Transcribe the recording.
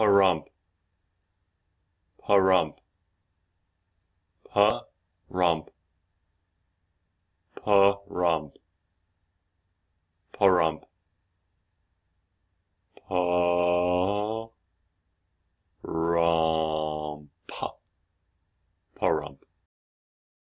Harump. Harump. Pa-rump. Pa-rump. Parump. Parump.